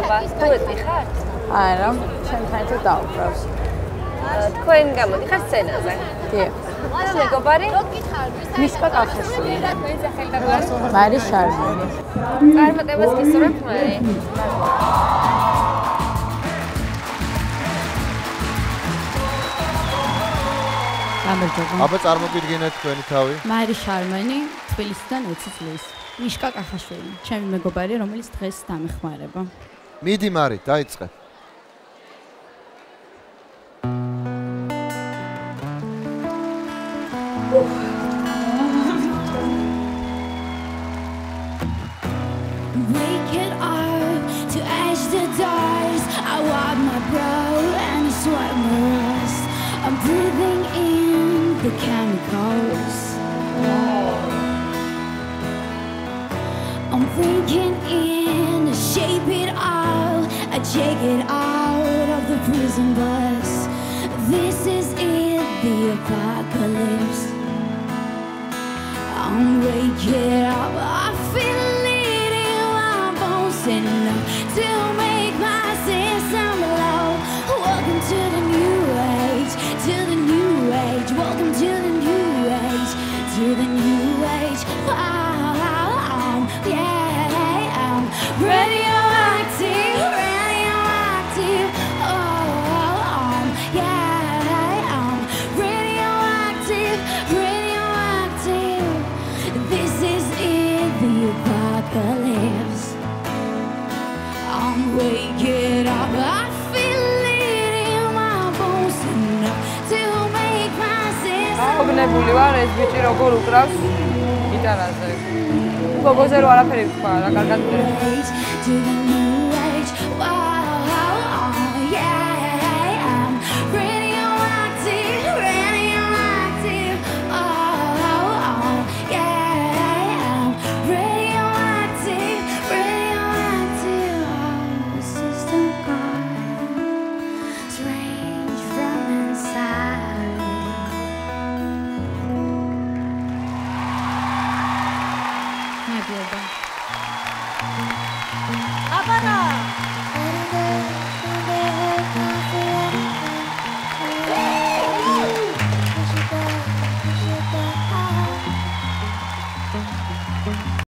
მადლობა. დუეტი ხარ? არა, ჩემთან ერთად დავუკრავს. თქვენ გამოდიხარ სცენაზე? დიახ. და მეგობარი? მისკა კახაშვილი. მარი შარმანი. წარმატებას გისურვებთ მარი. გამარჯობა. აბა წარმოგიდგენთ თქვენი თავი. მარი შარმანი, თბილისიდან 20 წლის. მიშკა კახაშვილი, ჩემი მეგობარი, რომელიც დღეს დამეხმარება. მიდი მარი, დაიწყე. Wake it up It out of the prison bus. This is it, the apocalypse. I'm waking up. I feel it in my bones enough to the apocalypse. I'm waking up. I feel it in my bones enough to make myself. Ah, obnebuliła, rozbieciła go lukras i teraz. Kogo zero, ale przykład, na karkatę. Thank you. Abana!